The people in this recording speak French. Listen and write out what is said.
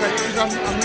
partisans